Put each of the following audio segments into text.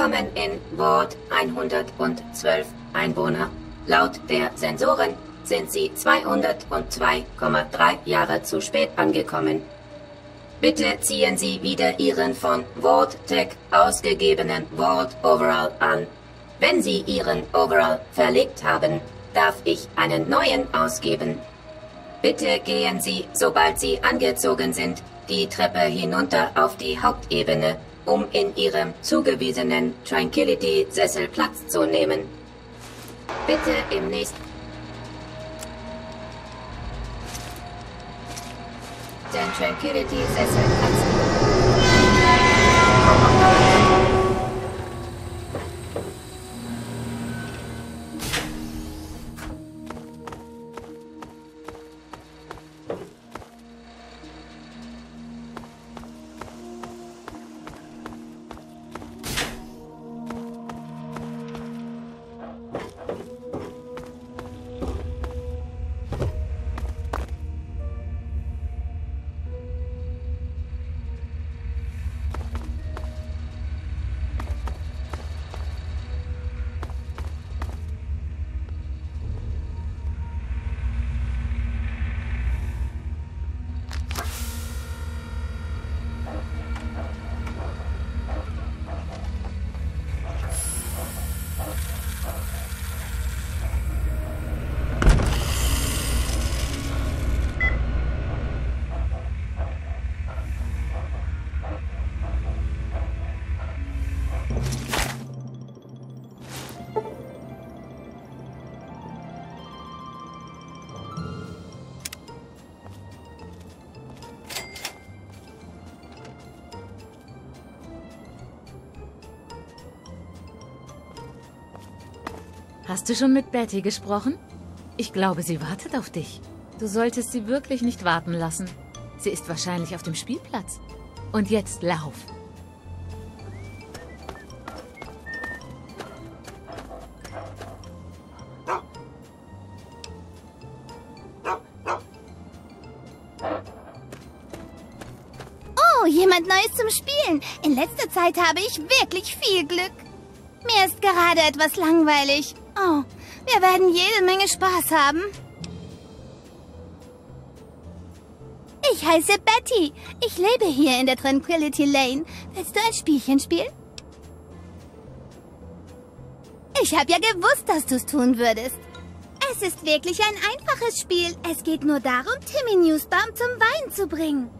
Willkommen in Ward 112 Einwohner. Laut der Sensoren sind Sie 202,3 Jahre zu spät angekommen. Bitte ziehen Sie wieder Ihren von VaultTech ausgegebenen Vault Overall an. Wenn Sie Ihren Overall verlegt haben, darf ich einen neuen ausgeben. Bitte gehen Sie, sobald Sie angezogen sind, die Treppe hinunter auf die Hauptebene, um in Ihrem zugewiesenen Tranquility-Sessel Platz zu nehmen. Bitte im nächsten Tranquility-Sessel Platz nehmen. Hast du schon mit Betty gesprochen? Ich glaube, sie wartet auf dich. Du solltest sie wirklich nicht warten lassen. Sie ist wahrscheinlich auf dem Spielplatz. Und jetzt lauf. Zeit habe ich wirklich viel Glück. Mir ist gerade etwas langweilig. Oh, wir werden jede Menge Spaß haben. Ich heiße Betty. Ich lebe hier in der Tranquility Lane. Willst du ein Spielchen spielen? Ich habe ja gewusst, dass du es tun würdest. Es ist wirklich ein einfaches Spiel. Es geht nur darum, Timmy Newsbaum zum Wein zu bringen.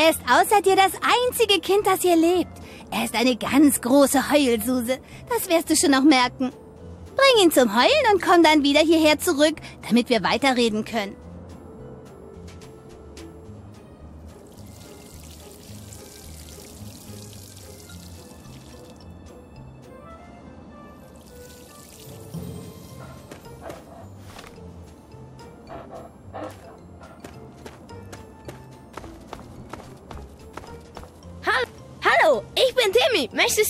Er ist außer dir das einzige Kind, das hier lebt. Er ist eine ganz große Heulsuse. Das wirst du schon noch merken. Bring ihn zum Heulen und komm dann wieder hierher zurück, damit wir weiterreden können.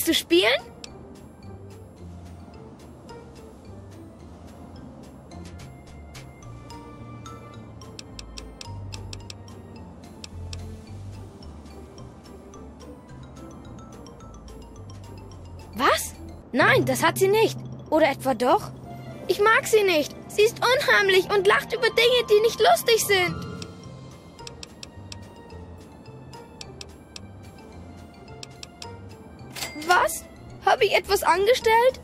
Du spielen? Was? Nein, das hat sie nicht. Oder etwa doch? Ich mag sie nicht. Sie ist unheimlich und lacht über Dinge, die nicht lustig sind. Etwas angestellt?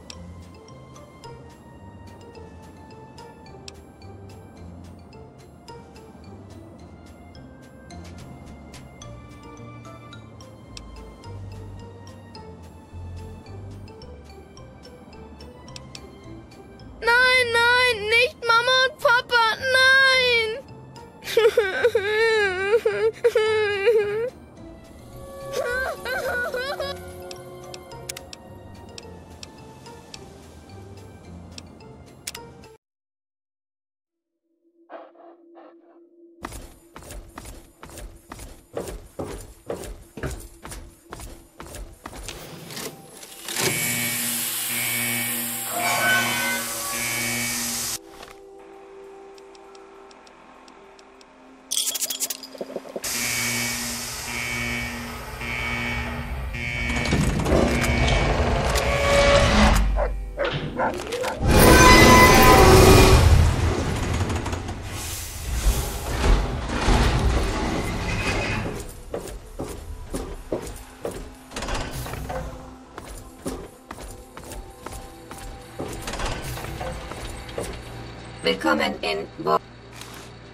Willkommen in Wo.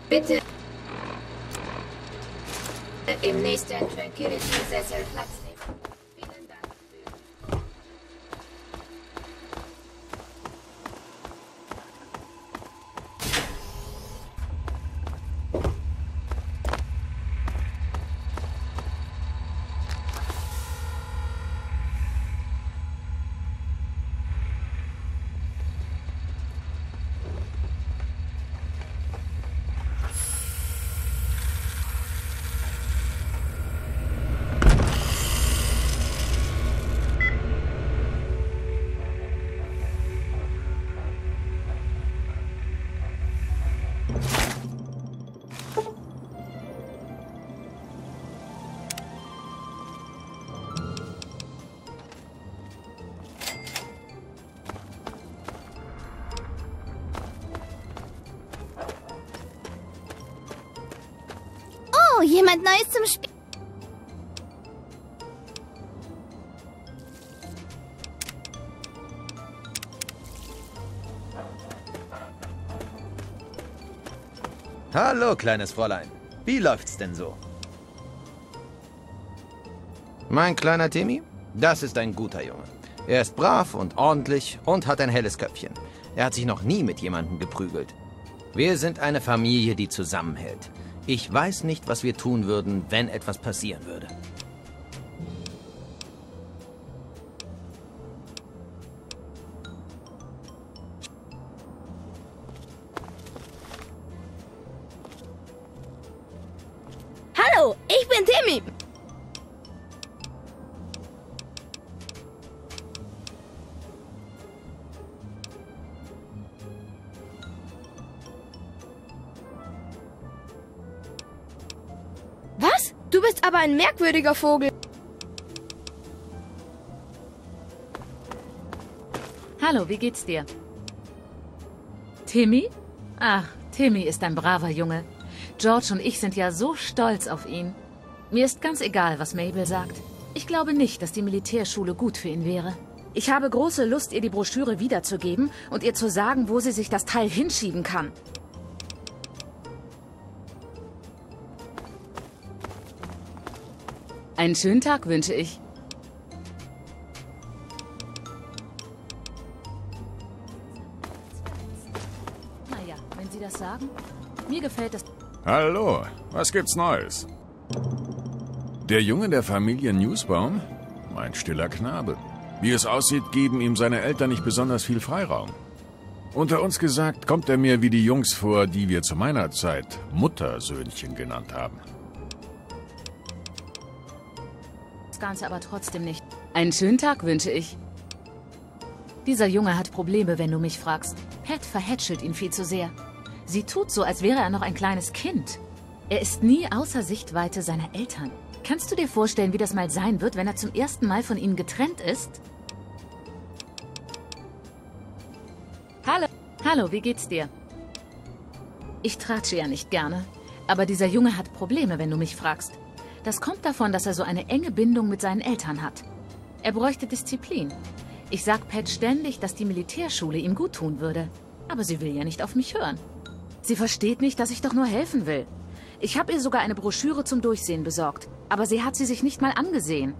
Bitte im nächsten Tranquility-Sessel Platz Hallo, kleines Fräulein. Wie läuft's denn so? Mein kleiner Timmy? Das ist ein guter Junge. Er ist brav und ordentlich und hat ein helles Köpfchen. Er hat sich noch nie mit jemandem geprügelt. Wir sind eine Familie, die zusammenhält. Ich weiß nicht, was wir tun würden, wenn etwas passieren würde. Du bist aber ein merkwürdiger Vogel. Hallo, wie geht's dir? Timmy? Ach, Timmy ist ein braver Junge. George und ich sind ja so stolz auf ihn. Mir ist ganz egal, was Mabel sagt. Ich glaube nicht, dass die Militärschule gut für ihn wäre. Ich habe große Lust, ihr die Broschüre wiederzugeben und ihr zu sagen, wo sie sich das Teil hinschieben kann. Einen schönen Tag wünsche ich. Naja, wenn Sie das sagen. Mir gefällt das. Hallo, was gibt's Neues? Der Junge der Familie Newsbaum? Ein stiller Knabe. Wie es aussieht, geben ihm seine Eltern nicht besonders viel Freiraum. Unter uns gesagt, kommt er mir wie die Jungs vor, die wir zu meiner Zeit Muttersöhnchen genannt haben. Ganze aber trotzdem nicht. Einen schönen Tag wünsche ich. Dieser Junge hat Probleme, wenn du mich fragst. Pat verhätschelt ihn viel zu sehr. Sie tut so, als wäre er noch ein kleines Kind. Er ist nie außer Sichtweite seiner Eltern. Kannst du dir vorstellen, wie das mal sein wird, wenn er zum ersten Mal von ihnen getrennt ist? Hallo. Hallo, wie geht's dir? Ich tratsche ja nicht gerne. Aber dieser Junge hat Probleme, wenn du mich fragst. Das kommt davon, dass er so eine enge Bindung mit seinen Eltern hat. Er bräuchte Disziplin. Ich sag Pat ständig, dass die Militärschule ihm gut tun würde. Aber sie will ja nicht auf mich hören. Sie versteht nicht, dass ich doch nur helfen will. Ich habe ihr sogar eine Broschüre zum Durchsehen besorgt. Aber sie hat sie sich nicht mal angesehen.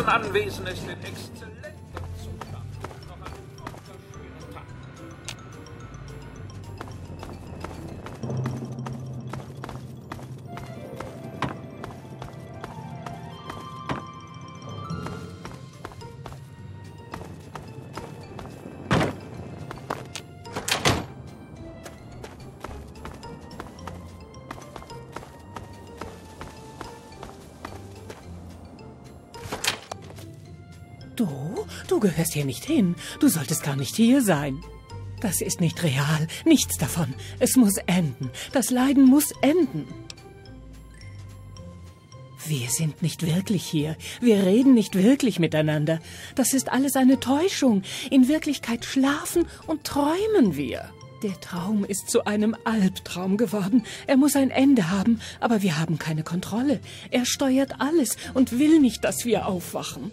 Henderson-Anwesen ist Du? Gehörst hier nicht hin. Du solltest gar nicht hier sein. Das ist nicht real. Nichts davon. Es muss enden. Das Leiden muss enden. Wir sind nicht wirklich hier. Wir reden nicht wirklich miteinander. Das ist alles eine Täuschung. In Wirklichkeit schlafen und träumen wir. Der Traum ist zu einem Albtraum geworden. Er muss ein Ende haben, aber wir haben keine Kontrolle. Er steuert alles und will nicht, dass wir aufwachen.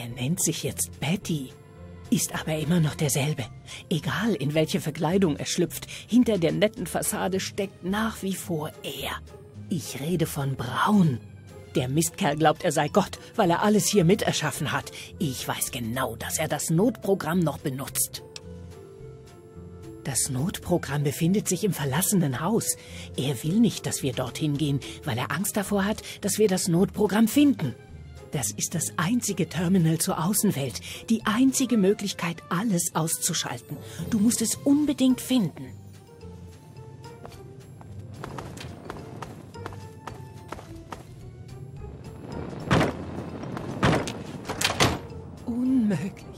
Er nennt sich jetzt Betty, ist aber immer noch derselbe. Egal in welche Verkleidung er schlüpft, hinter der netten Fassade steckt nach wie vor er. Ich rede von Braun. Der Mistkerl glaubt, er sei Gott, weil er alles hier miterschaffen hat. Ich weiß genau, dass er das Notprogramm noch benutzt. Das Notprogramm befindet sich im verlassenen Haus. Er will nicht, dass wir dorthin gehen, weil er Angst davor hat, dass wir das Notprogramm finden. Das ist das einzige Terminal zur Außenwelt, die einzige Möglichkeit, alles auszuschalten. Du musst es unbedingt finden. Unmöglich.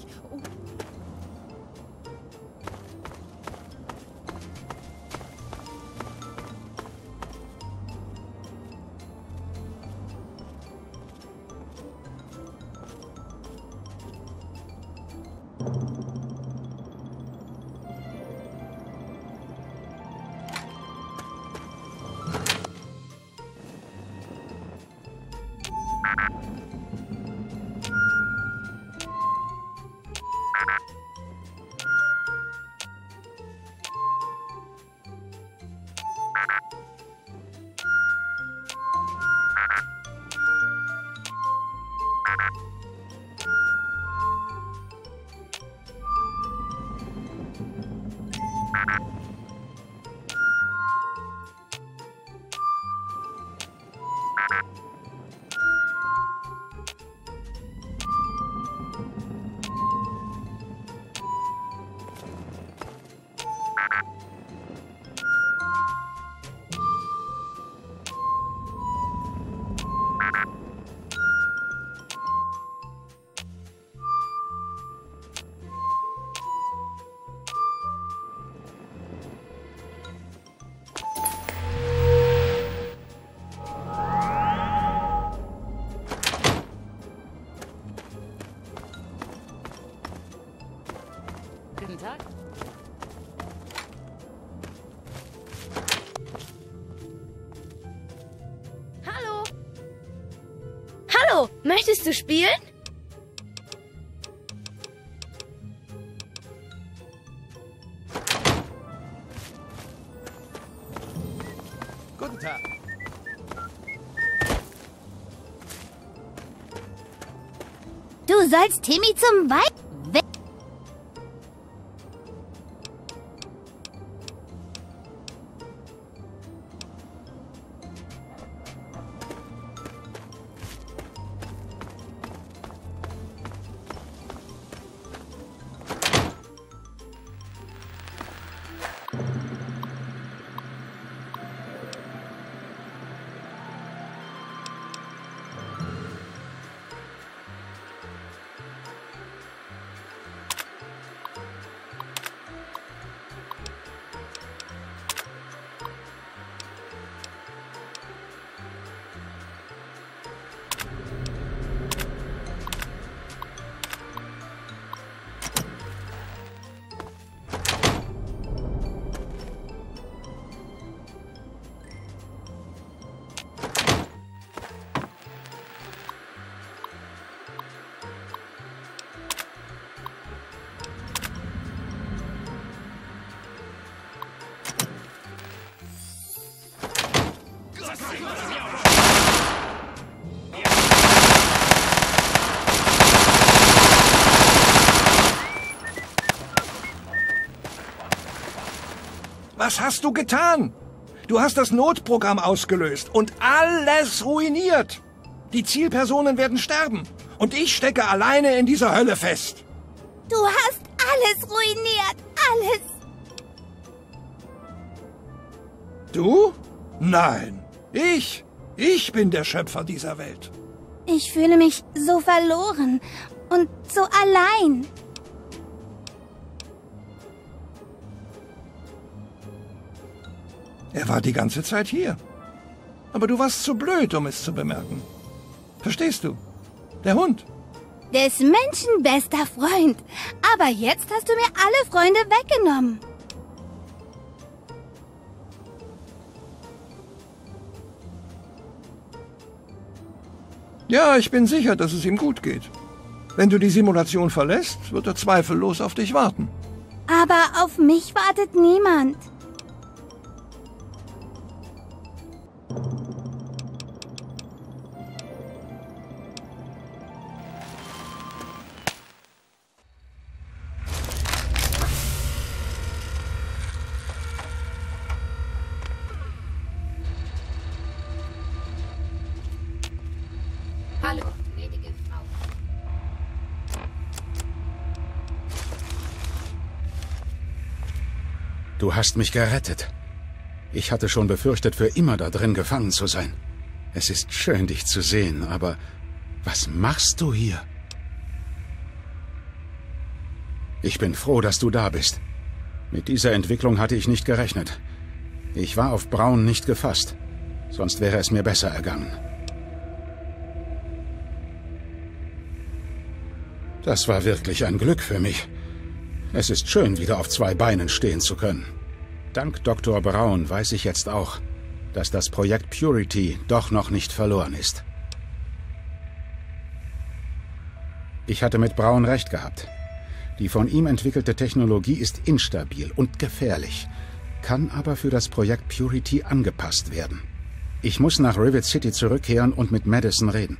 Möchtest du spielen? Guten Tag. Du sollst Timmy zum Wein... Was hast du getan? Du hast das Notprogramm ausgelöst und alles ruiniert. Die Zielpersonen werden sterben. Und ich stecke alleine in dieser Hölle fest. Du hast alles ruiniert. Alles. Du? Nein. Ich. Ich bin der Schöpfer dieser Welt. Ich fühle mich so verloren und so allein. War die ganze Zeit hier. Aber du warst zu blöd, um es zu bemerken. Verstehst du? Der Hund. Des Menschen bester Freund. Aber jetzt hast du mir alle Freunde weggenommen. Ja, ich bin sicher, dass es ihm gut geht. Wenn du die Simulation verlässt, wird er zweifellos auf dich warten. Aber auf mich wartet niemand. Hast mich gerettet. Ich hatte schon befürchtet, für immer da drin gefangen zu sein. Es ist schön, dich zu sehen, aber was machst du hier? Ich bin froh, dass du da bist. Mit dieser Entwicklung hatte ich nicht gerechnet. Ich war auf Braun nicht gefasst. Sonst wäre es mir besser ergangen. Das war wirklich ein Glück für mich. Es ist schön, wieder auf zwei Beinen stehen zu können. Dank Dr. Braun weiß ich jetzt auch, dass das Projekt Purity doch noch nicht verloren ist. Ich hatte mit Braun recht gehabt. Die von ihm entwickelte Technologie ist instabil und gefährlich, kann aber für das Projekt Purity angepasst werden. Ich muss nach Rivet City zurückkehren und mit Madison reden.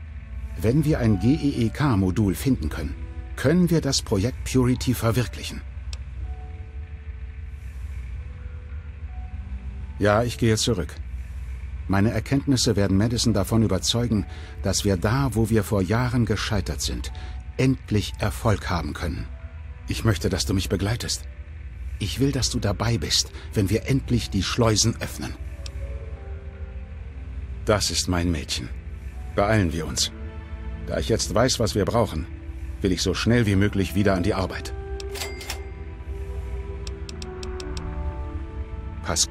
Wenn wir ein GEEK-Modul finden können, können wir das Projekt Purity verwirklichen. Ja, ich gehe zurück. Meine Erkenntnisse werden Madison davon überzeugen, dass wir da, wo wir vor Jahren gescheitert sind, endlich Erfolg haben können. Ich möchte, dass du mich begleitest. Ich will, dass du dabei bist, wenn wir endlich die Schleusen öffnen. Das ist mein Mädchen. Beeilen wir uns. Da ich jetzt weiß, was wir brauchen, will ich so schnell wie möglich wieder an die Arbeit. Pass.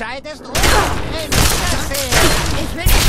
Ist rum. Ich will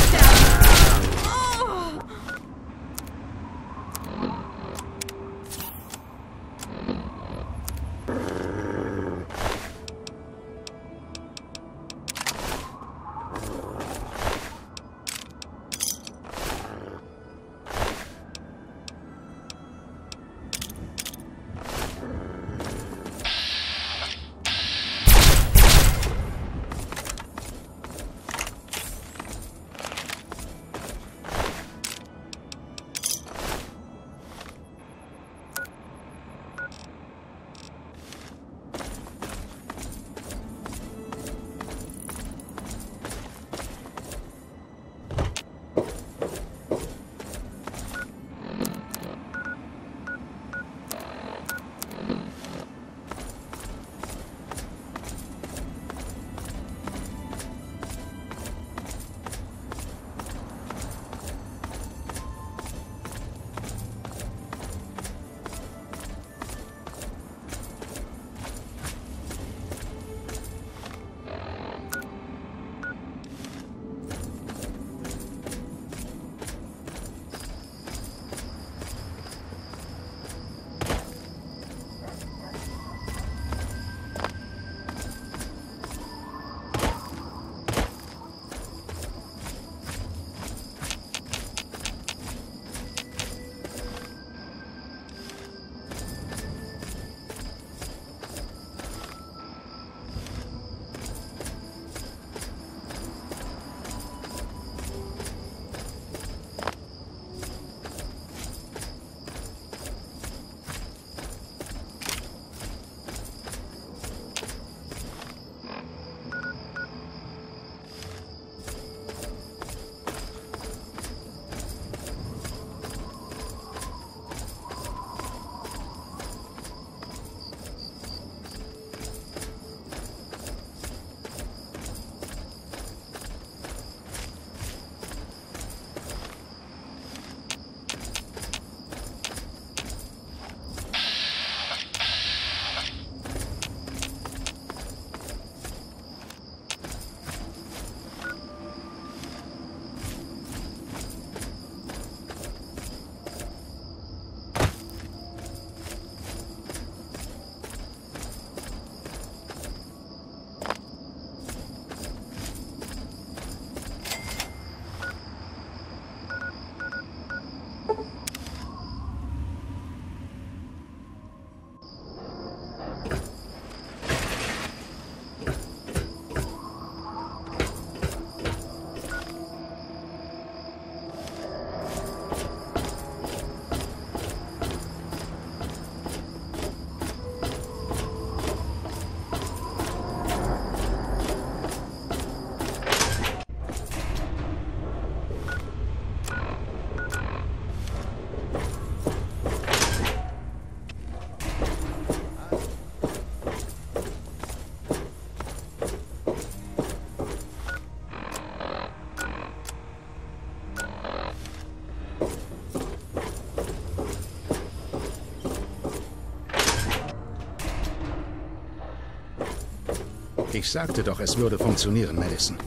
Ich sagte doch, es würde funktionieren, Madison.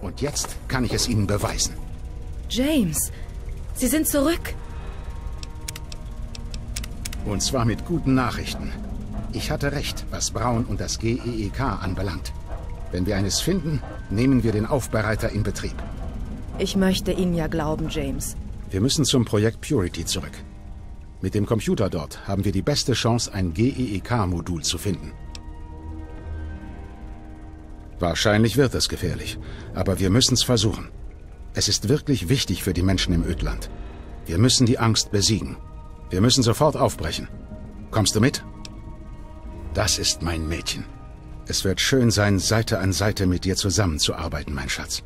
Und jetzt kann ich es Ihnen beweisen. James, Sie sind zurück. Und zwar mit guten Nachrichten. Ich hatte recht, was Braun und das GEEK anbelangt. Wenn wir eines finden, nehmen wir den Aufbereiter in Betrieb. Ich möchte Ihnen ja glauben, James. Wir müssen zum Projekt Purity zurück. Mit dem Computer dort haben wir die beste Chance, ein GEEK-Modul zu finden. Wahrscheinlich wird es gefährlich, aber wir müssen es versuchen. Es ist wirklich wichtig für die Menschen im Ödland. Wir müssen die Angst besiegen. Wir müssen sofort aufbrechen. Kommst du mit? Das ist mein Mädchen. Es wird schön sein, Seite an Seite mit dir zusammenzuarbeiten, mein Schatz.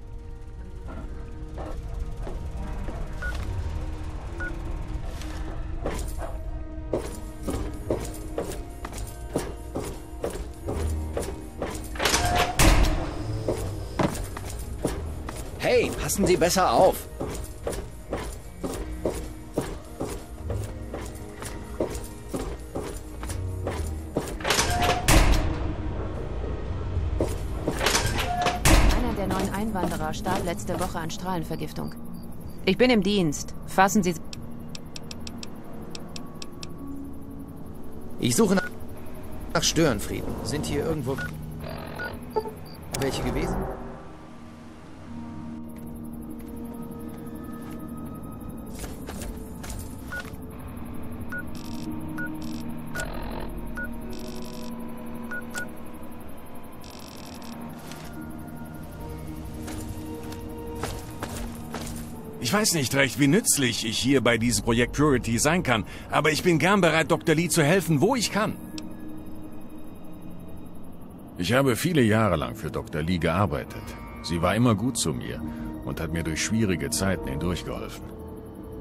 Passen Sie besser auf. Einer der neuen Einwanderer starb letzte Woche an Strahlenvergiftung. Ich bin im Dienst. Fassen Sie... Ich suche nach, nach Störenfrieden. Sind hier irgendwo welche gewesen? Weiß nicht recht, wie nützlich ich hier bei diesem Projekt Purity sein kann, aber ich bin gern bereit, Dr. Lee zu helfen, wo ich kann. Ich habe viele Jahre lang für Dr. Lee gearbeitet. Sie war immer gut zu mir und hat mir durch schwierige Zeiten hindurchgeholfen.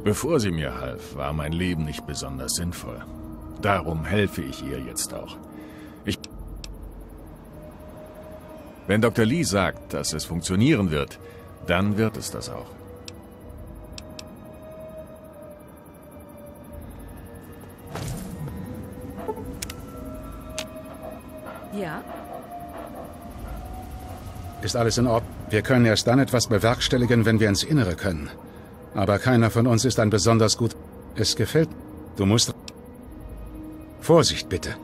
Bevor sie mir half, war mein Leben nicht besonders sinnvoll. Darum helfe ich ihr jetzt auch. Ich Wenn Dr. Lee sagt, dass es funktionieren wird, dann wird es das auch. Ja? Ist alles in Ordnung? Wir können erst dann etwas bewerkstelligen, wenn wir ins Innere können. Aber keiner von uns ist ein besonders gut... Es gefällt... Du musst... Vorsicht, bitte.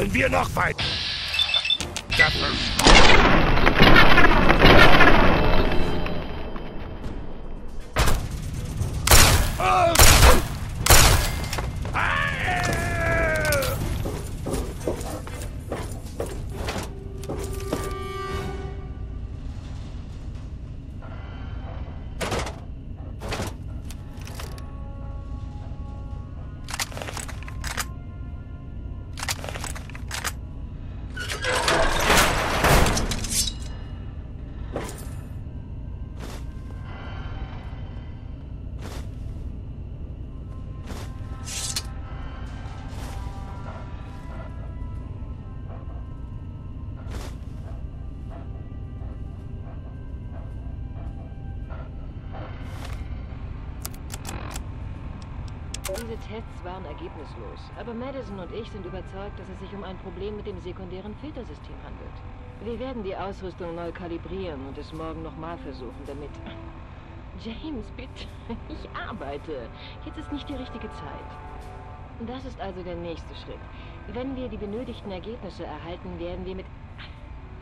Sollen wir noch weiter? Diese Tests waren ergebnislos, aber Madison und ich sind überzeugt, dass es sich um ein Problem mit dem sekundären Filtersystem handelt. Wir werden die Ausrüstung neu kalibrieren und es morgen nochmal versuchen, damit... James, bitte, ich arbeite. Jetzt ist nicht die richtige Zeit. Das ist also der nächste Schritt. Wenn wir die benötigten Ergebnisse erhalten, werden wir mit...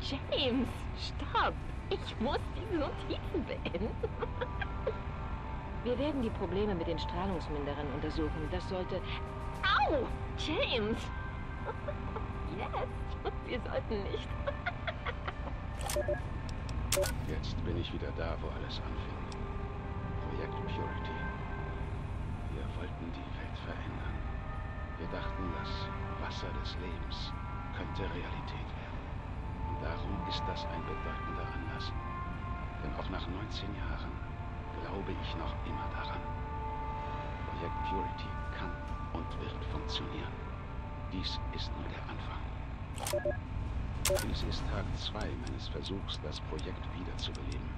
James, stopp! Ich muss die Notizen beenden. Wir werden die Probleme mit den Strahlungsminderern untersuchen. Das sollte... Au! James! Jetzt! Wir sollten nicht... Jetzt bin ich wieder da, wo alles anfing. Projekt Purity. Wir wollten die Welt verändern. Wir dachten, das Wasser des Lebens könnte Realität werden. Und darum ist das ein bedeutender Anlass. Denn auch nach 19 Jahren glaube ich noch immer daran. Projekt Purity kann und wird funktionieren. Dies ist nur der Anfang. Dies ist Tag 2 meines Versuchs, das Projekt wiederzubeleben.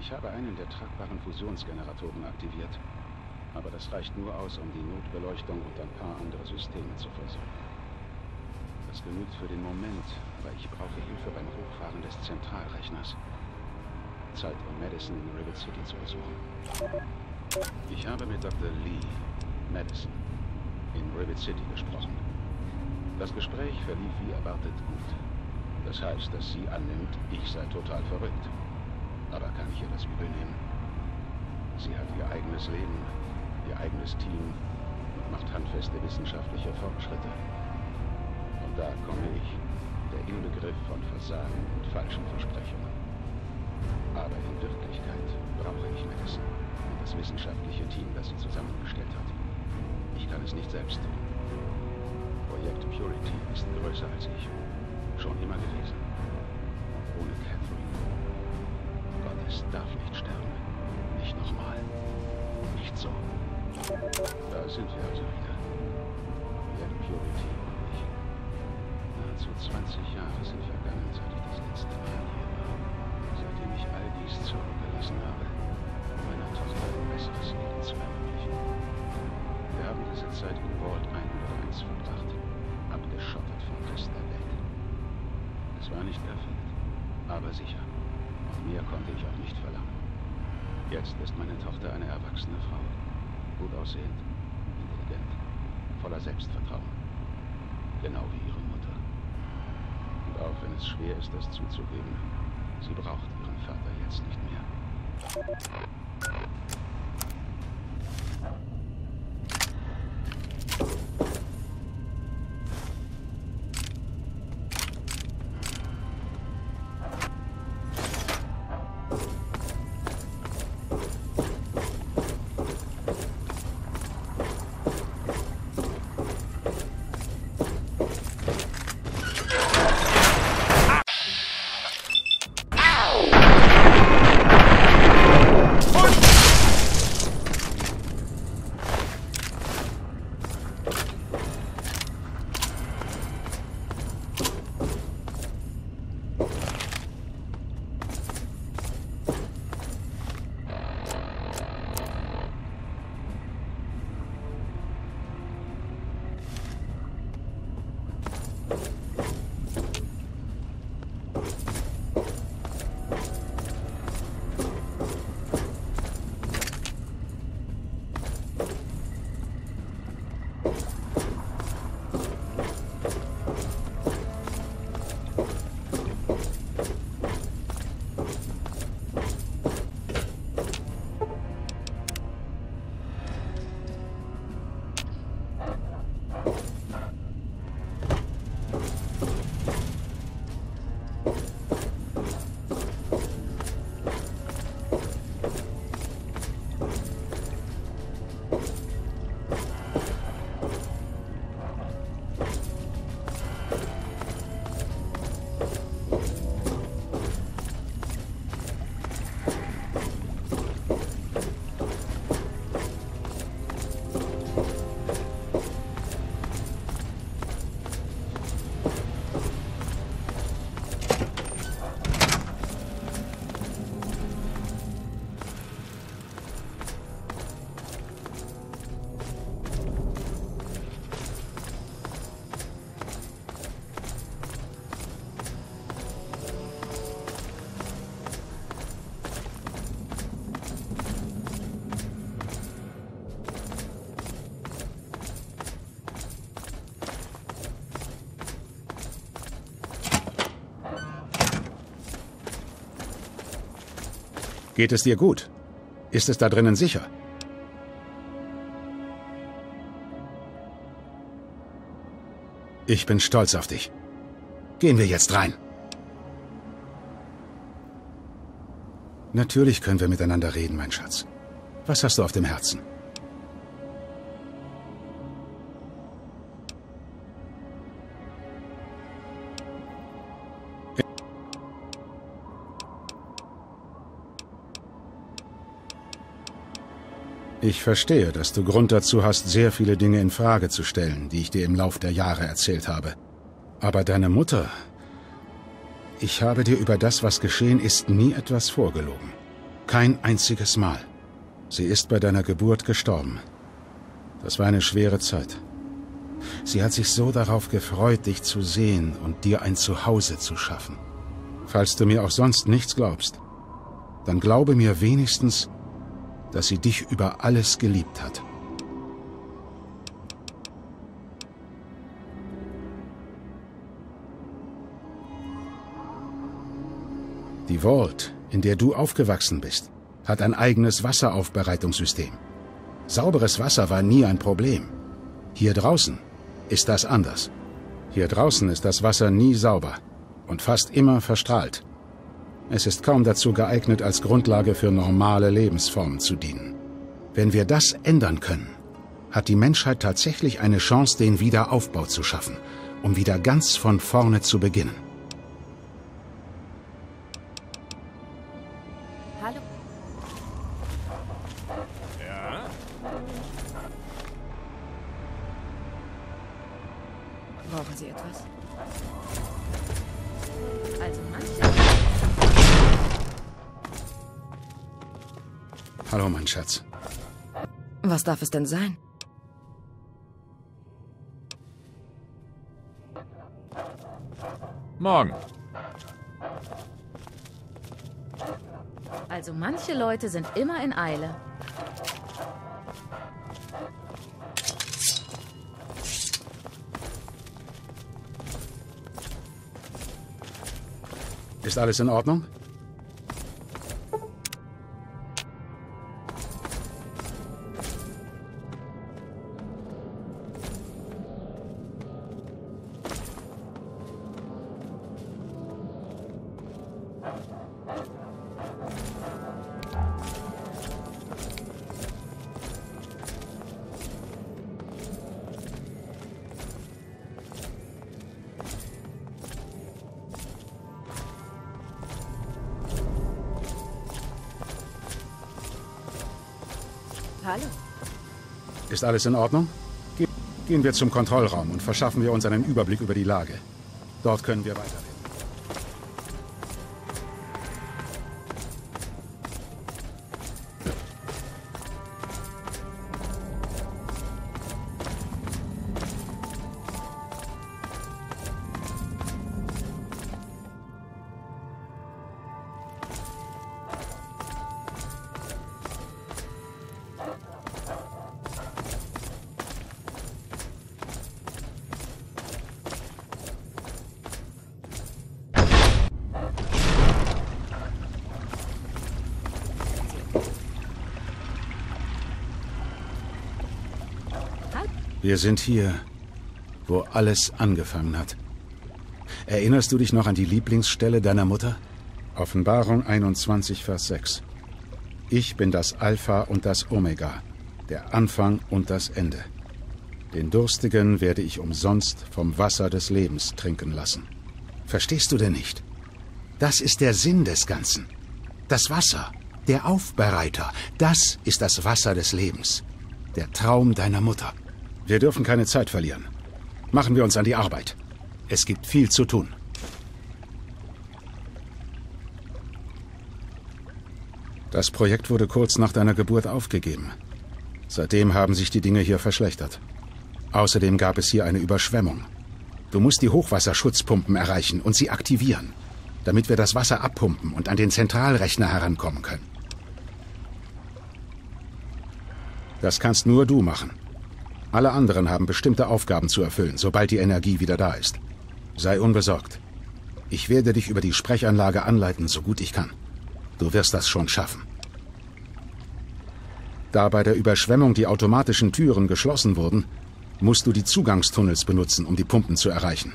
Ich habe einen der tragbaren Fusionsgeneratoren aktiviert, aber das reicht nur aus, um die Notbeleuchtung und ein paar andere Systeme zu versorgen. Das genügt für den Moment, aber ich brauche Hilfe beim Hochfahren des Zentralrechners. Zeit, um Madison in Rivet City zu besuchen. Ich habe mit Dr. Lee Madison in Rivet City gesprochen. Das Gespräch verlief wie erwartet gut. Das heißt, dass sie annimmt, ich sei total verrückt. Aber kann ich ihr das übel nehmen? Sie hat ihr eigenes Leben, ihr eigenes Team und macht handfeste wissenschaftliche Fortschritte. Und da komme ich, der Inbegriff von Versagen und falschen Versprechungen. Aber in Wirklichkeit brauche ich Madison und das wissenschaftliche Team, das sie zusammengestellt hat. Ich kann es nicht selbst. Projekt Purity ist größer als ich. Schon immer gewesen. Gut aussehend, intelligent, voller Selbstvertrauen. Genau wie ihre Mutter. Und auch wenn es schwer ist, das zuzugeben, sie braucht ihren Vater jetzt nicht mehr. Geht es dir gut? Ist es da drinnen sicher? Ich bin stolz auf dich. Gehen wir jetzt rein. Natürlich können wir miteinander reden, mein Schatz. Was hast du auf dem Herzen? Ich verstehe, dass du Grund dazu hast, sehr viele Dinge in Frage zu stellen, die ich dir im Lauf der Jahre erzählt habe. Aber deine Mutter... Ich habe dir über das, was geschehen ist, nie etwas vorgelogen. Kein einziges Mal. Sie ist bei deiner Geburt gestorben. Das war eine schwere Zeit. Sie hat sich so darauf gefreut, dich zu sehen und dir ein Zuhause zu schaffen. Falls du mir auch sonst nichts glaubst, dann glaube mir wenigstens, dass sie dich über alles geliebt hat. Die Vault, in der du aufgewachsen bist, hat ein eigenes Wasseraufbereitungssystem. Sauberes Wasser war nie ein Problem. Hier draußen ist das anders. Hier draußen ist das Wasser nie sauber und fast immer verstrahlt. Es ist kaum dazu geeignet, als Grundlage für normale Lebensformen zu dienen. Wenn wir das ändern können, hat die Menschheit tatsächlich eine Chance, den Wiederaufbau zu schaffen, um wieder ganz von vorne zu beginnen. Schatz. Was darf es denn sein? Morgen. Also manche Leute sind immer in Eile. Ist alles in Ordnung? Ist alles in Ordnung? Ge gehen wir zum Kontrollraum und verschaffen wir uns einen Überblick über die Lage. Dort können wir weiterreden. Wir sind hier, wo alles angefangen hat. Erinnerst du dich noch an die Lieblingsstelle deiner Mutter? Offenbarung 21, Vers 6. Ich bin das Alpha und das Omega, der Anfang und das Ende. Den Durstigen werde ich umsonst vom Wasser des Lebens trinken lassen. Verstehst du denn nicht? Das ist der Sinn des Ganzen. Das Wasser, der Aufbereiter, das ist das Wasser des Lebens. Der Traum deiner Mutter. Wir dürfen keine Zeit verlieren. Machen wir uns an die Arbeit. Es gibt viel zu tun. Das Projekt wurde kurz nach deiner Geburt aufgegeben. Seitdem haben sich die Dinge hier verschlechtert. Außerdem gab es hier eine Überschwemmung. Du musst die Hochwasserschutzpumpen erreichen und sie aktivieren, damit wir das Wasser abpumpen und an den Zentralrechner herankommen können. Das kannst nur du machen. Alle anderen haben bestimmte Aufgaben zu erfüllen, sobald die Energie wieder da ist. Sei unbesorgt. Ich werde dich über die Sprechanlage anleiten, so gut ich kann. Du wirst das schon schaffen. Da bei der Überschwemmung die automatischen Türen geschlossen wurden, musst du die Zugangstunnels benutzen, um die Pumpen zu erreichen.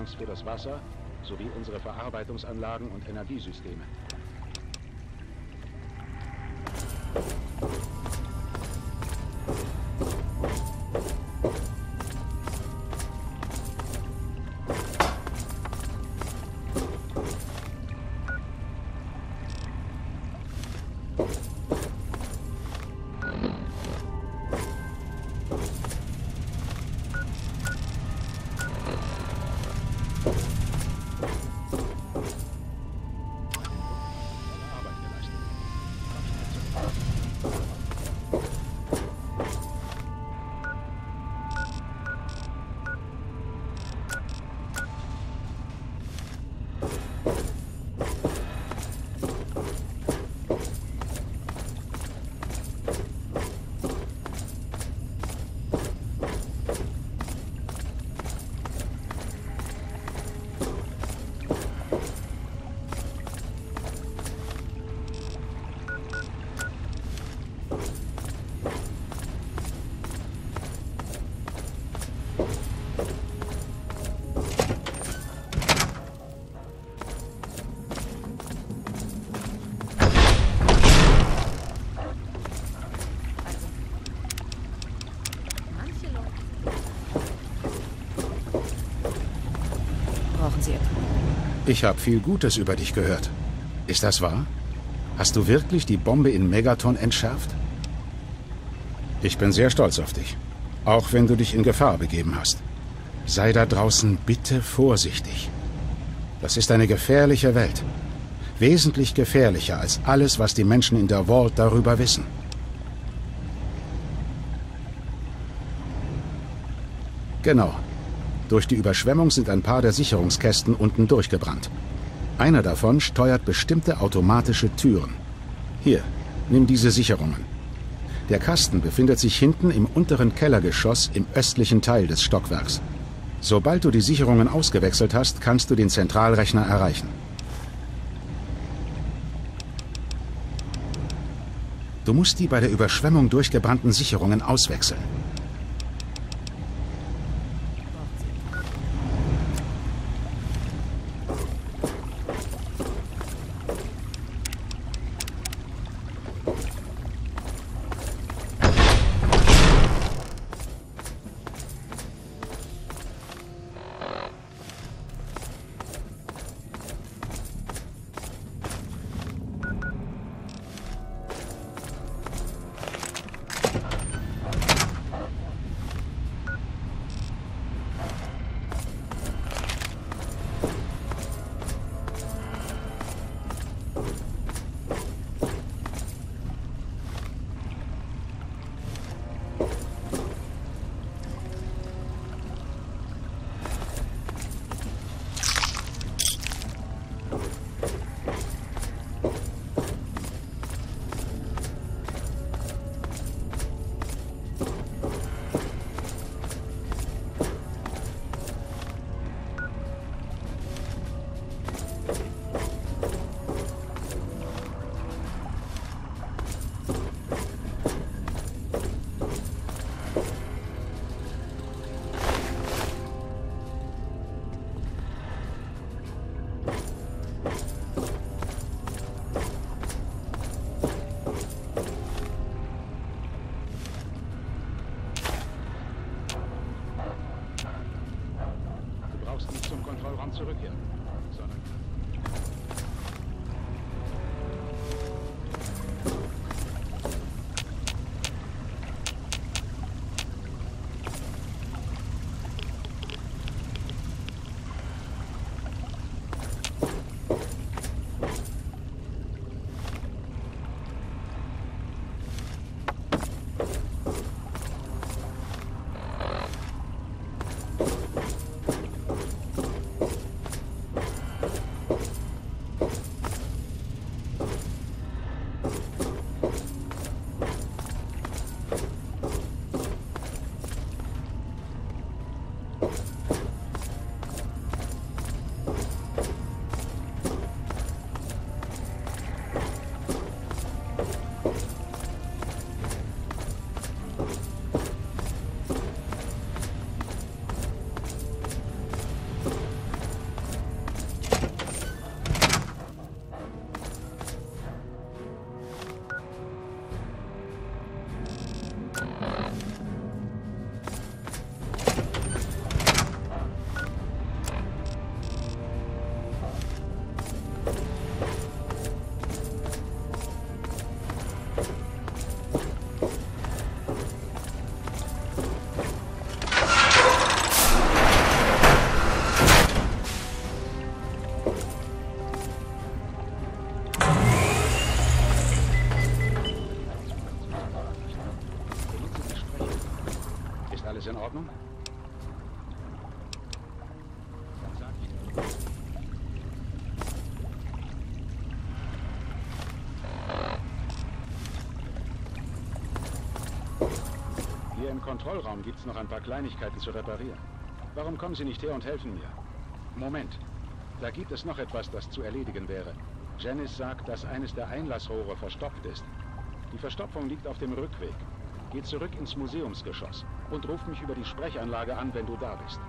Speichertanks für das Wasser sowie unsere Verarbeitungsanlagen und Energiesysteme. Ich habe viel Gutes über dich gehört. Ist das wahr? Hast du wirklich die Bombe in Megaton entschärft? Ich bin sehr stolz auf dich. Auch wenn du dich in Gefahr begeben hast. Sei da draußen bitte vorsichtig. Das ist eine gefährliche Welt. Wesentlich gefährlicher als alles, was die Menschen in der Vault darüber wissen. Genau. Durch die Überschwemmung sind ein paar der Sicherungskästen unten durchgebrannt. Einer davon steuert bestimmte automatische Türen. Hier, nimm diese Sicherungen. Der Kasten befindet sich hinten im unteren Kellergeschoss im östlichen Teil des Stockwerks. Sobald du die Sicherungen ausgewechselt hast, kannst du den Zentralrechner erreichen. Du musst die bei der Überschwemmung durchgebrannten Sicherungen auswechseln. Kontrollraum gibt's noch ein paar Kleinigkeiten zu reparieren. Warum kommen Sie nicht her und helfen mir? Moment. Da gibt es noch etwas, das zu erledigen wäre. Janice sagt, dass eines der Einlassrohre verstopft ist. Die Verstopfung liegt auf dem Rückweg. Geh zurück ins Museumsgeschoss und ruf mich über die Sprechanlage an, wenn du da bist.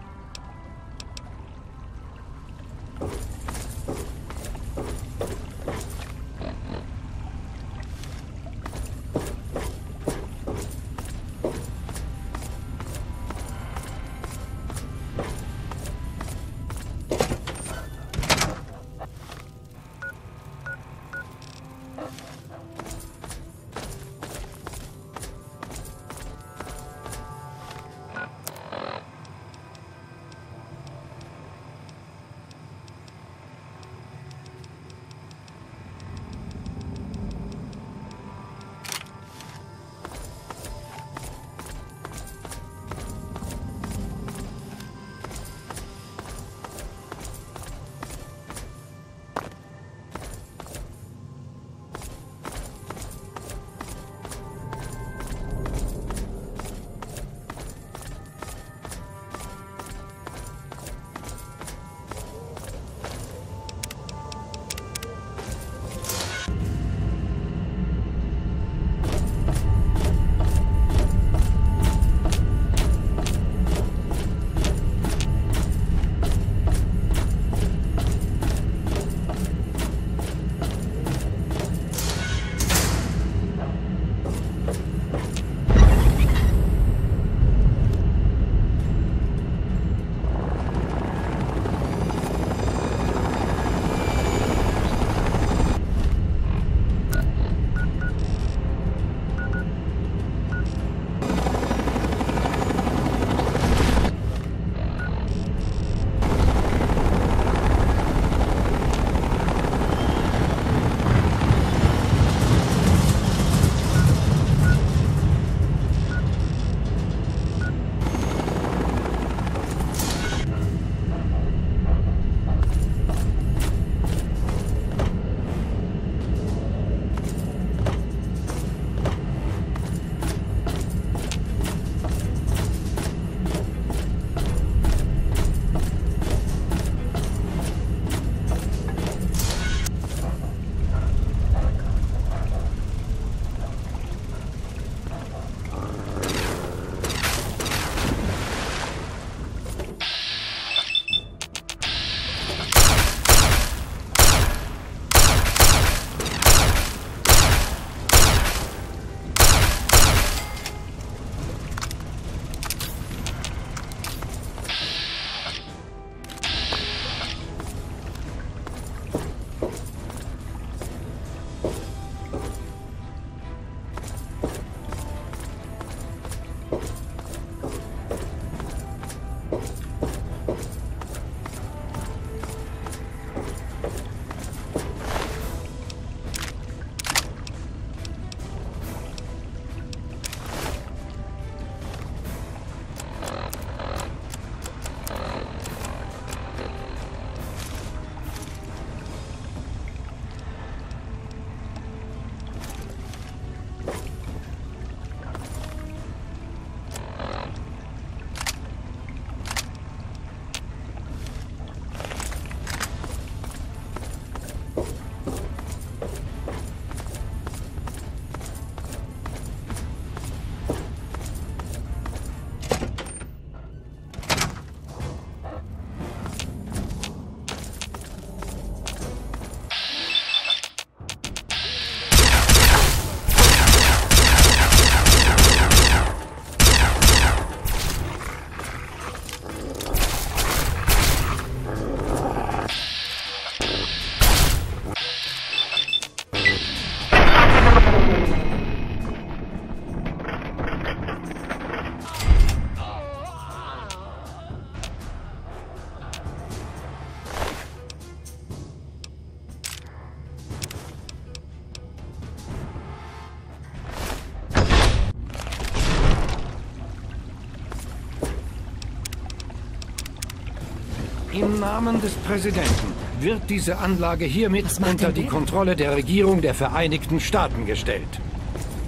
Im Namen des Präsidenten wird diese Anlage hiermit unter die Kontrolle der Regierung der Vereinigten Staaten gestellt.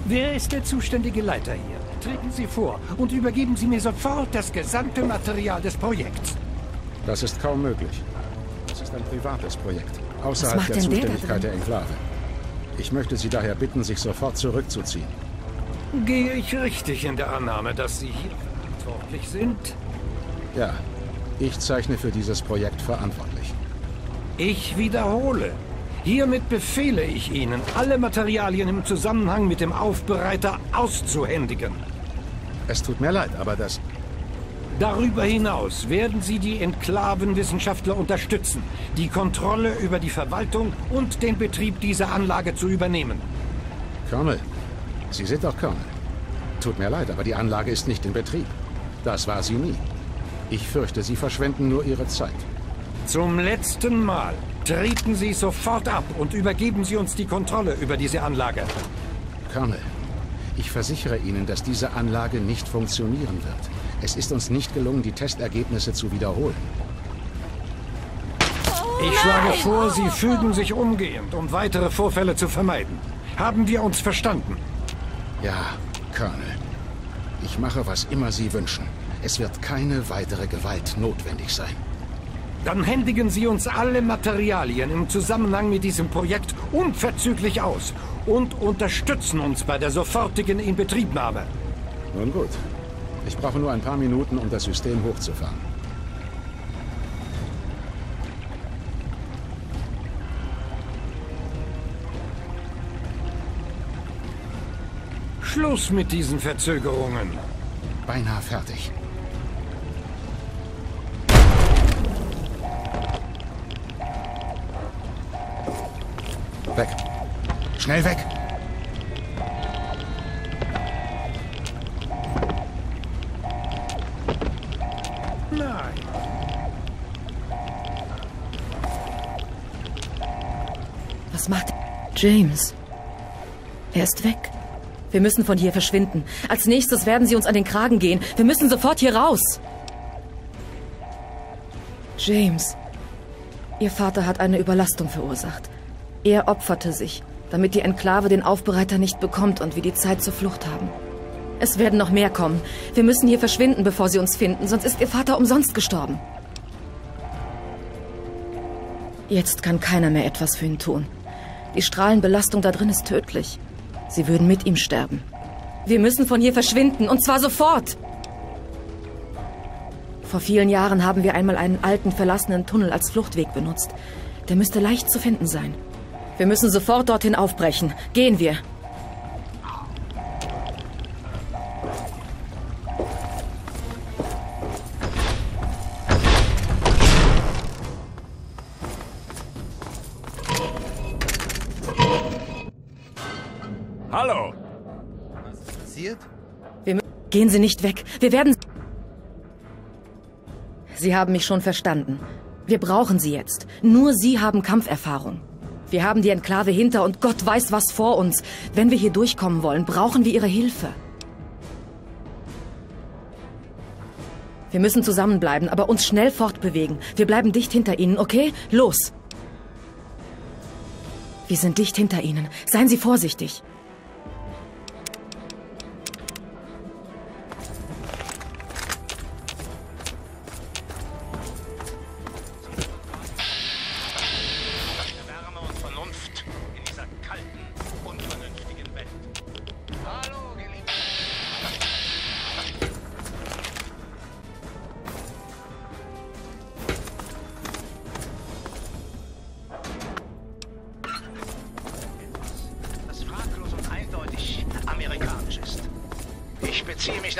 Wer ist der zuständige Leiter hier? Treten Sie vor und übergeben Sie mir sofort das gesamte Material des Projekts. Das ist kaum möglich. Es ist ein privates Projekt, außerhalb der der Zuständigkeit drin? der Enklave. Ich möchte Sie daher bitten, sich sofort zurückzuziehen. Gehe ich richtig in der Annahme, dass Sie hier verantwortlich sind? Ja, ich zeichne für dieses Projekt verantwortlich. Ich wiederhole. Hiermit befehle ich Ihnen, alle Materialien im Zusammenhang mit dem Aufbereiter auszuhändigen. Es tut mir leid, aber das... Darüber hinaus werden Sie die Enklavenwissenschaftler unterstützen, die Kontrolle über die Verwaltung und den Betrieb dieser Anlage zu übernehmen. Colonel, Sie sind doch Colonel. Tut mir leid, aber die Anlage ist nicht in Betrieb. Das war sie nie. Ich fürchte, Sie verschwenden nur Ihre Zeit. Zum letzten Mal treten Sie sofort ab und übergeben Sie uns die Kontrolle über diese Anlage. Colonel, ich versichere Ihnen, dass diese Anlage nicht funktionieren wird. Es ist uns nicht gelungen, die Testergebnisse zu wiederholen. Ich schlage vor, Sie fügen sich umgehend, um weitere Vorfälle zu vermeiden. Haben wir uns verstanden? Ja, Colonel. Ich mache, was immer Sie wünschen. Es wird keine weitere Gewalt notwendig sein. Dann händigen Sie uns alle Materialien im Zusammenhang mit diesem Projekt unverzüglich aus und unterstützen uns bei der sofortigen Inbetriebnahme. Nun gut. Ich brauche nur ein paar Minuten, um das System hochzufahren. Schluss mit diesen Verzögerungen. Beinahe fertig. Schnell weg. Nein. Was macht James? Er ist weg. Wir müssen von hier verschwinden. Als nächstes werden sie uns an den Kragen gehen. Wir müssen sofort hier raus. James. Ihr Vater hat eine Überlastung verursacht. Er opferte sich, damit die Enklave den Aufbereiter nicht bekommt und wir die Zeit zur Flucht haben. Es werden noch mehr kommen. Wir müssen hier verschwinden, bevor sie uns finden, sonst ist ihr Vater umsonst gestorben. Jetzt kann keiner mehr etwas für ihn tun. Die Strahlenbelastung da drin ist tödlich. Sie würden mit ihm sterben. Wir müssen von hier verschwinden, und zwar sofort. Vor vielen Jahren haben wir einmal einen alten, verlassenen Tunnel als Fluchtweg benutzt. Der müsste leicht zu finden sein. Wir müssen sofort dorthin aufbrechen. Gehen wir. Hallo. Was ist passiert? Wir Gehen Sie nicht weg. Wir werden... Sie haben mich schon verstanden. Wir brauchen Sie jetzt. Nur Sie haben Kampferfahrung. Wir haben die Enklave hinter und Gott weiß was vor uns. Wenn wir hier durchkommen wollen, brauchen wir Ihre Hilfe. Wir müssen zusammenbleiben, aber uns schnell fortbewegen. Wir bleiben dicht hinter Ihnen, okay? Los! Wir sind dicht hinter Ihnen. Seien Sie vorsichtig.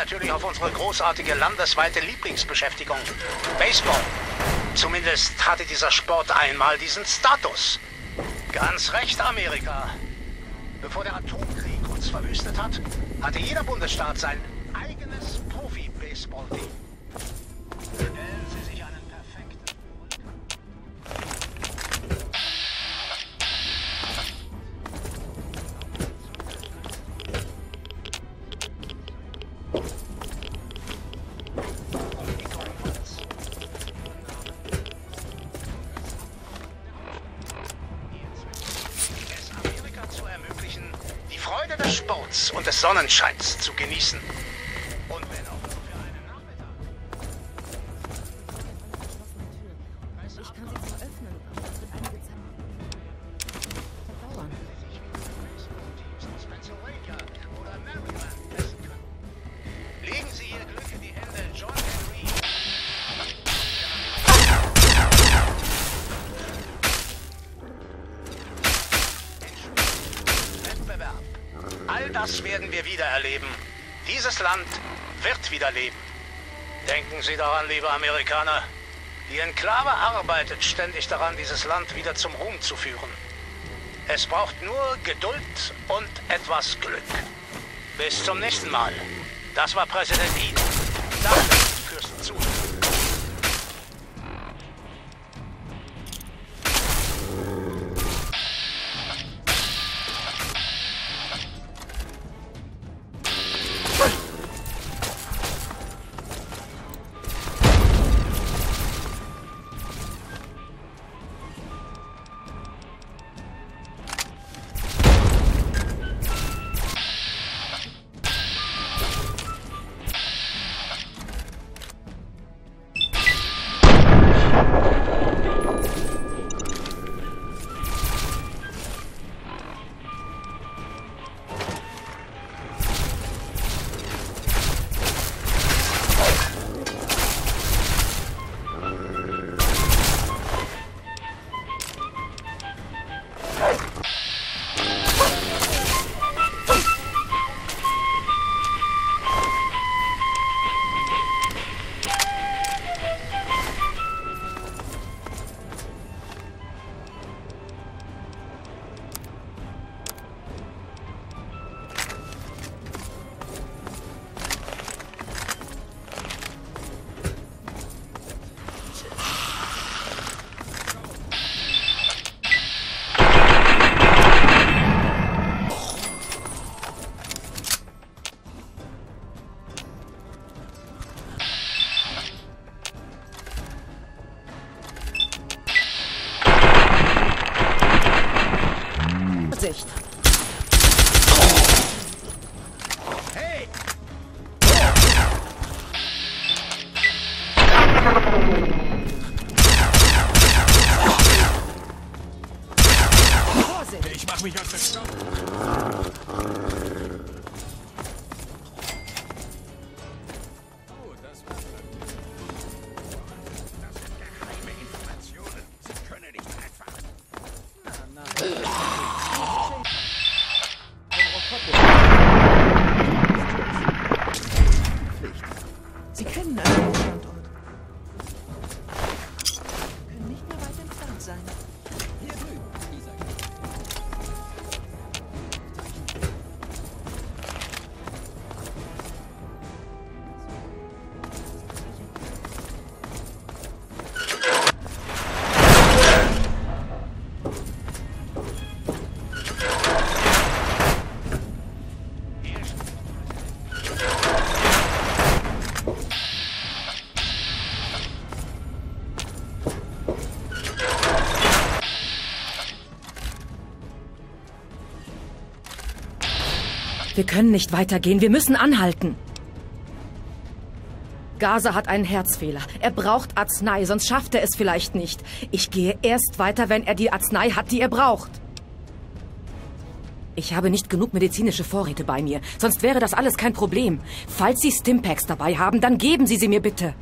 Natürlich auf unsere großartige landesweite Lieblingsbeschäftigung, Baseball. Zumindest hatte dieser Sport einmal diesen Status. Ganz recht, Amerika. Bevor der Atomkrieg uns verwüstet hat, hatte jeder Bundesstaat sein Sonnenscheins zu genießen. Wird wieder leben. Denken Sie daran, liebe Amerikaner. Die Enklave arbeitet ständig daran, dieses Land wieder zum Ruhm zu führen. Es braucht nur Geduld und etwas Glück. Bis zum nächsten Mal. Das war Präsident Eden. Wir können nicht weitergehen. Wir müssen anhalten. Gaza hat einen Herzfehler. Er braucht Arznei, sonst schafft er es vielleicht nicht. Ich gehe erst weiter, wenn er die Arznei hat, die er braucht. Ich habe nicht genug medizinische Vorräte bei mir, sonst wäre das alles kein Problem. Falls Sie Stimpaks dabei haben, dann geben Sie sie mir bitte.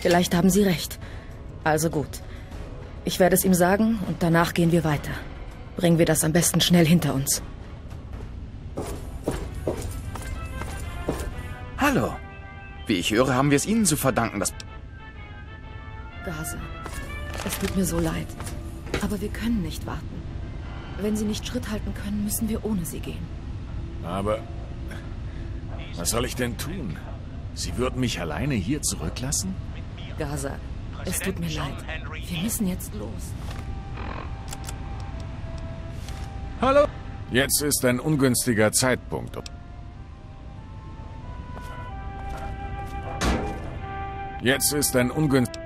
Vielleicht haben Sie recht. Also gut. Ich werde es ihm sagen und danach gehen wir weiter. Bringen wir das am besten schnell hinter uns. Hallo. Wie ich höre, haben wir es Ihnen zu verdanken, dass... Gaza, es tut mir so leid. Aber wir können nicht warten. Wenn Sie nicht Schritt halten können, müssen wir ohne Sie gehen. Aber was soll ich denn tun? Sie würden mich alleine hier zurücklassen? Gaza, es tut mir leid. Wir müssen jetzt los. Hallo? Jetzt ist ein ungünstiger Zeitpunkt. Jetzt ist ein ungünstiger...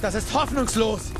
Das ist hoffnungslos.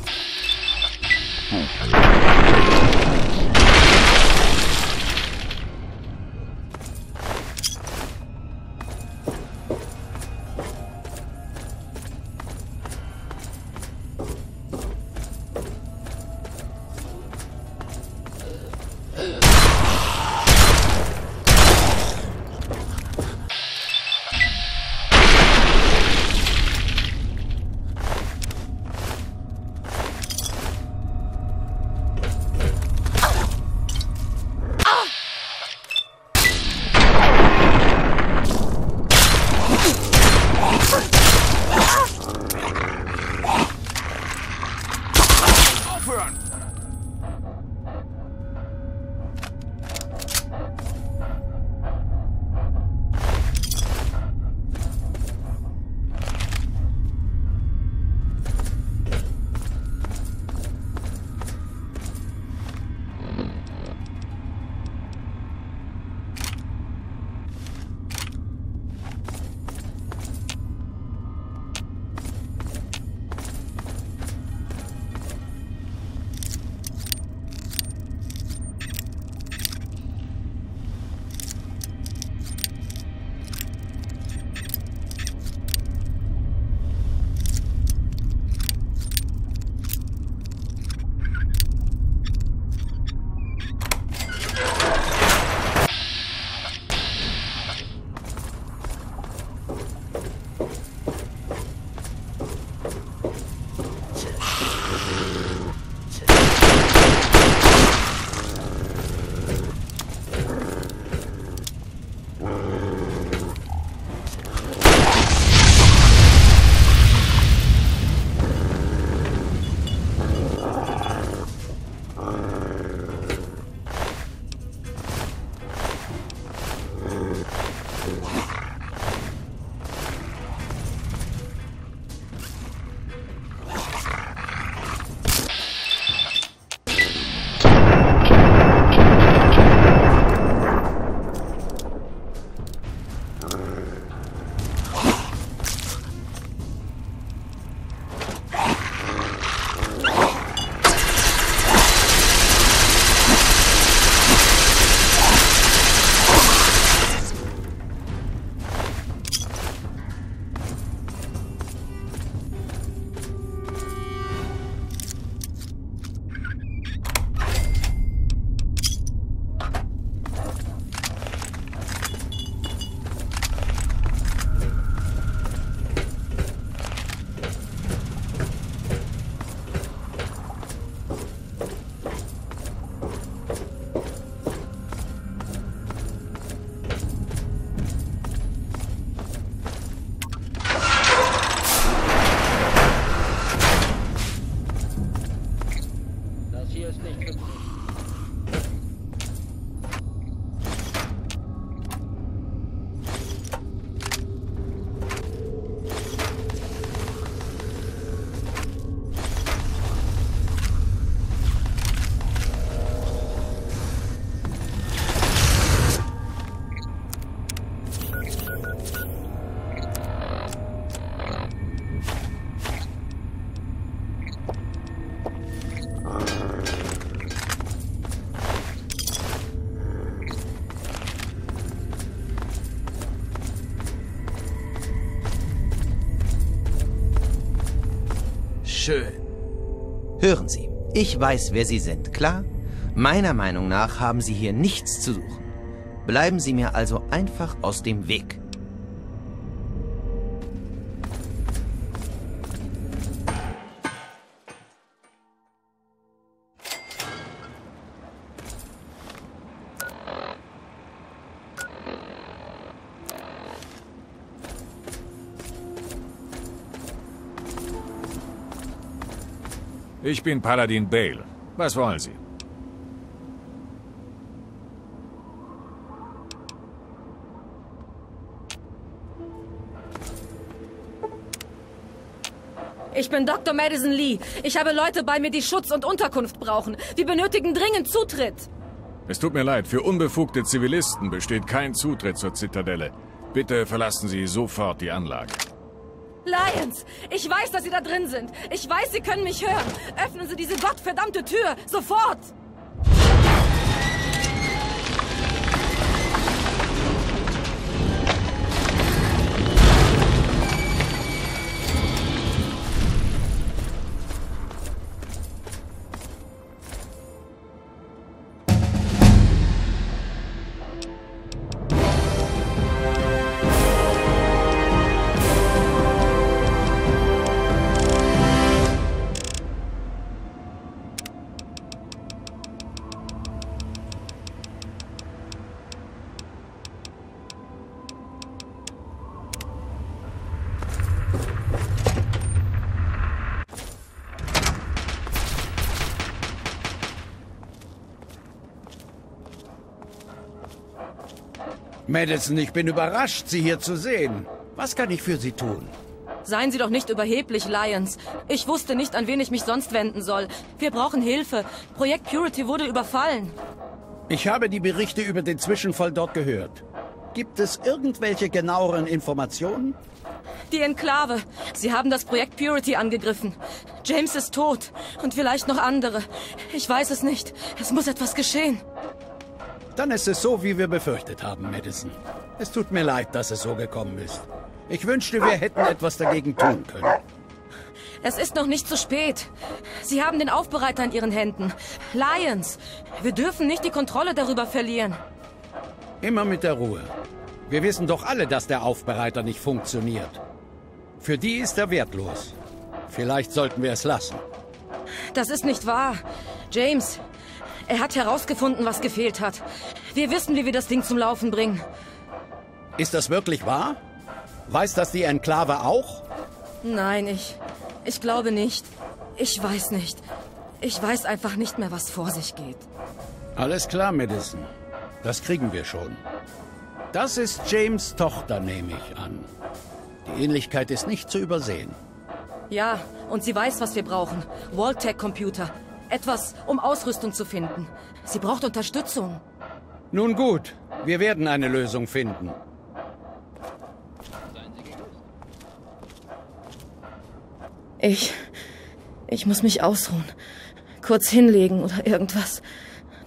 Hören Sie, ich weiß, wer Sie sind, klar? Meiner Meinung nach haben Sie hier nichts zu suchen. Bleiben Sie mir also einfach aus dem Weg. Ich bin Paladin Bale. Was wollen Sie? Ich bin Dr. Madison Lee. Ich habe Leute bei mir, die Schutz und Unterkunft brauchen. Wir benötigen dringend Zutritt. Es tut mir leid, für unbefugte Zivilisten besteht kein Zutritt zur Zitadelle. Bitte verlassen Sie sofort die Anlage. Lions! Ich weiß, dass Sie da drin sind. Ich weiß, Sie können mich hören. Öffnen Sie diese gottverdammte Tür. Sofort! Madison, ich bin überrascht, Sie hier zu sehen. Was kann ich für Sie tun? Seien Sie doch nicht überheblich, Lions. Ich wusste nicht, an wen ich mich sonst wenden soll. Wir brauchen Hilfe. Projekt Purity wurde überfallen. Ich habe die Berichte über den Zwischenfall dort gehört. Gibt es irgendwelche genaueren Informationen? Die Enklave. Sie haben das Projekt Purity angegriffen. James ist tot. Und vielleicht noch andere. Ich weiß es nicht. Es muss etwas geschehen. Dann ist es so, wie wir befürchtet haben, Madison. Es tut mir leid, dass es so gekommen ist. Ich wünschte, wir hätten etwas dagegen tun können. Es ist noch nicht zu spät. Sie haben den Aufbereiter in Ihren Händen. Lions, wir dürfen nicht die Kontrolle darüber verlieren. Immer mit der Ruhe. Wir wissen doch alle, dass der Aufbereiter nicht funktioniert. Für die ist er wertlos. Vielleicht sollten wir es lassen. Das ist nicht wahr. James, er hat herausgefunden, was gefehlt hat. Wir wissen, wie wir das Ding zum Laufen bringen. Ist das wirklich wahr? Weiß das die Enklave auch? Nein, ich... Ich glaube nicht. Ich weiß nicht. Ich weiß einfach nicht mehr, was vor sich geht. Alles klar, Madison. Das kriegen wir schon. Das ist James' Tochter, nehme ich an. Die Ähnlichkeit ist nicht zu übersehen. Ja, und sie weiß, was wir brauchen. Walltech-Computer. Etwas, um Ausrüstung zu finden. Sie braucht Unterstützung. Nun gut, wir werden eine Lösung finden. Ich... Ich muss mich ausruhen. Kurz hinlegen oder irgendwas.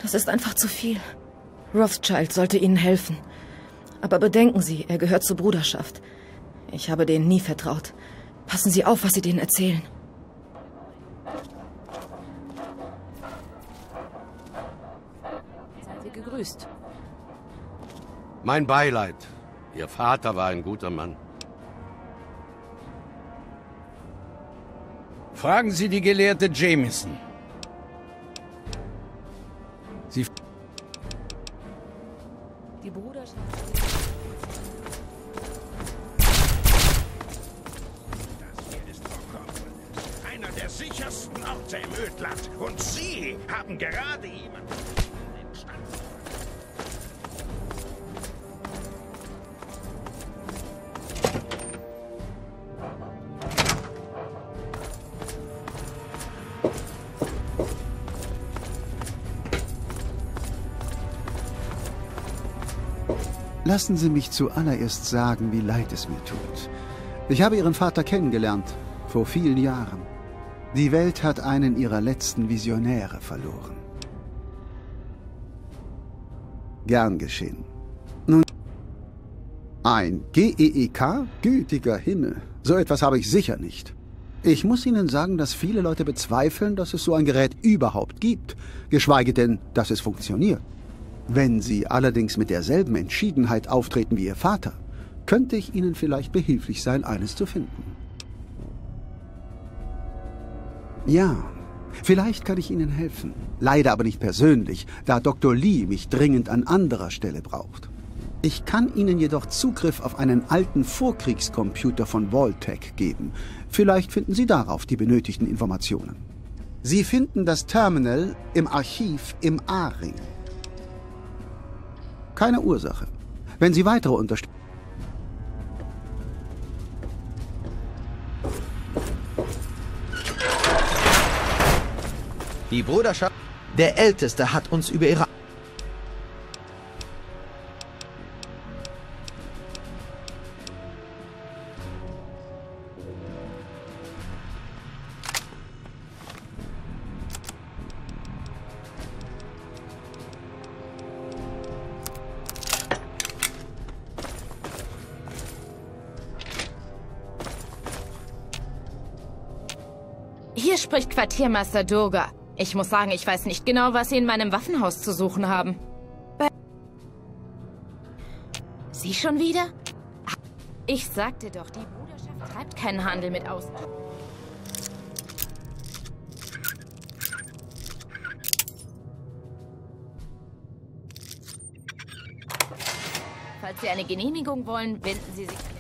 Das ist einfach zu viel. Rothschild sollte Ihnen helfen. Aber bedenken Sie, er gehört zur Bruderschaft. Ich habe denen nie vertraut. Passen Sie auf, was Sie denen erzählen. Gegrüßt. Mein Beileid. Ihr Vater war ein guter Mann. Fragen Sie die Gelehrte Jameson. Sie... Die Bruderschaft... Einer der sichersten Orte im Ödland. Und Sie haben gerade jemanden... Lassen Sie mich zuallererst sagen, wie leid es mir tut. Ich habe Ihren Vater kennengelernt, vor vielen Jahren. Die Welt hat einen ihrer letzten Visionäre verloren. Gern geschehen. Nun, ein GEEK? Gütiger Himmel. So etwas habe ich sicher nicht. Ich muss Ihnen sagen, dass viele Leute bezweifeln, dass es so ein Gerät überhaupt gibt, geschweige denn, dass es funktioniert. Wenn Sie allerdings mit derselben Entschiedenheit auftreten wie Ihr Vater, könnte ich Ihnen vielleicht behilflich sein, eines zu finden. Ja, vielleicht kann ich Ihnen helfen. Leider aber nicht persönlich, da Dr. Lee mich dringend an anderer Stelle braucht. Ich kann Ihnen jedoch Zugriff auf einen alten Vorkriegscomputer von Voltec geben. Vielleicht finden Sie darauf die benötigten Informationen. Sie finden das Terminal im Archiv im A-Ring. Keine Ursache. Wenn Sie weitere Unterstützung... Die Bruderschaft, der Älteste, hat uns über ihre... Quartiermeister Durga. Ich muss sagen, ich weiß nicht genau, was Sie in meinem Waffenhaus zu suchen haben. Bei Sie schon wieder? Ich sagte doch, die Bruderschaft treibt keinen Handel mit aus. Falls Sie eine Genehmigung wollen, wenden Sie sich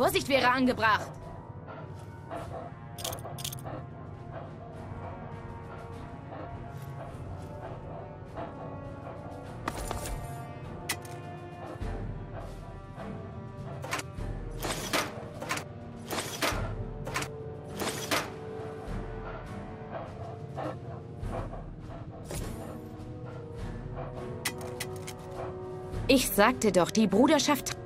Vorsicht wäre angebracht. Ich sagte doch, die Bruderschaft...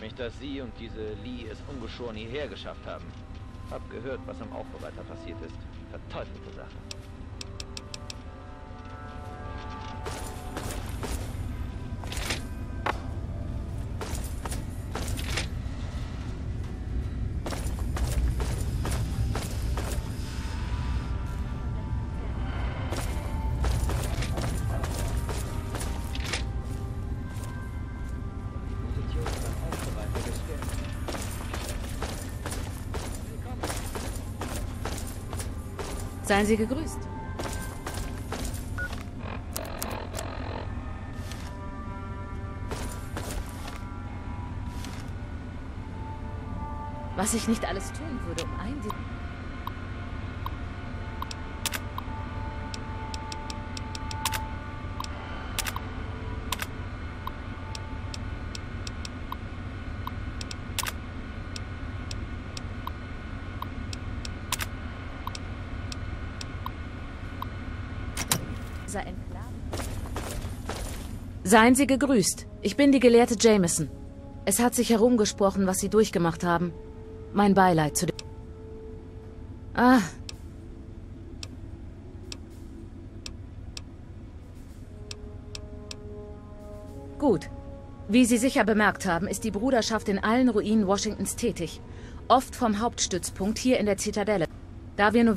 mich, dass Sie und diese Lee es ungeschoren hierher geschafft haben. Hab gehört, was am Aufbereiter passiert ist. Verteufelte Sache. Seien Sie gegrüßt. Was ich nicht alles tun würde, um ein... dieser Enklave. Seien Sie gegrüßt. Ich bin die Gelehrte Jameson. Es hat sich herumgesprochen, was Sie durchgemacht haben. Mein Beileid zu dem... Ah. Gut. Wie Sie sicher bemerkt haben, ist die Bruderschaft in allen Ruinen Washingtons tätig. Oft vom Hauptstützpunkt hier in der Zitadelle. Da wir nur...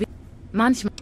Manchmal...